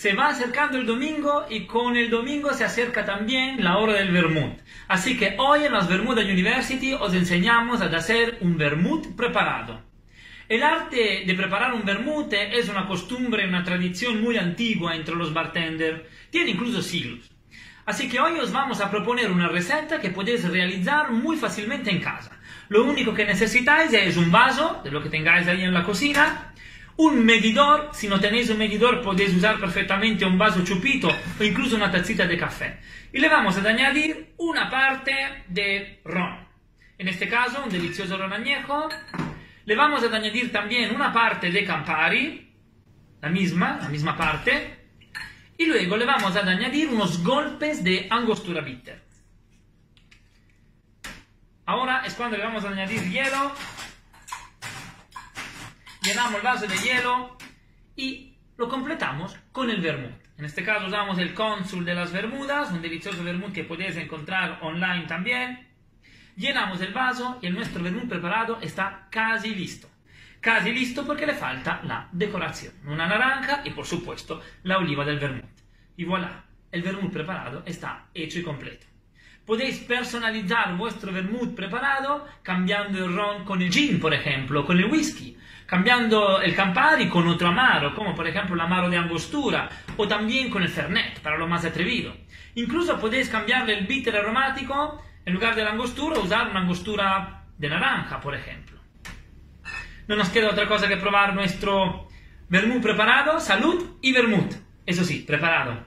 se va acercando el domingo y con el domingo se acerca también la hora del vermut. Así que hoy en las Bermuda University os enseñamos a hacer un vermut preparado. El arte de preparar un vermut es una costumbre, una tradición muy antigua entre los bartenders, tiene incluso siglos. Así que hoy os vamos a proponer una receta que podéis realizar muy fácilmente en casa. Lo único que necesitáis es un vaso, de lo que tengáis ahí en la cocina, un medidor, si no tenéis un medidor podéis usar perfectamente un vaso chupito o incluso una tacita de café. Y le vamos a añadir una parte de ron. En este caso, un delicioso ron añejo, le vamos a añadir también una parte de Campari, la misma, la misma parte, y luego le vamos a añadir unos golpes de angostura bitter. Ahora es cuando le vamos a añadir hielo, llenamos el vaso de hielo y lo completamos con el vermut. En este caso usamos el Cónsul de las Bermudas, un delicioso vermut que podéis encontrar online también. Llenamos el vaso y nuestro vermut preparado está casi listo. Casi listo porque le falta la decoración. Una naranja y por supuesto la oliva del vermut. Y voilà, el vermut preparado está hecho y completo. Podéis personalizar vuestro vermut preparado cambiando el ron con el gin, por ejemplo, con el whisky, cambiando el Campari con otro amaro, como por ejemplo el amaro de angostura, o también con el Fernet, para lo más atrevido. Incluso podéis cambiarle el bitter aromático en lugar de la angostura, usar una angostura de naranja, por ejemplo. No nos queda otra cosa que probar nuestro vermut preparado, salud y vermut. Eso sí, preparado.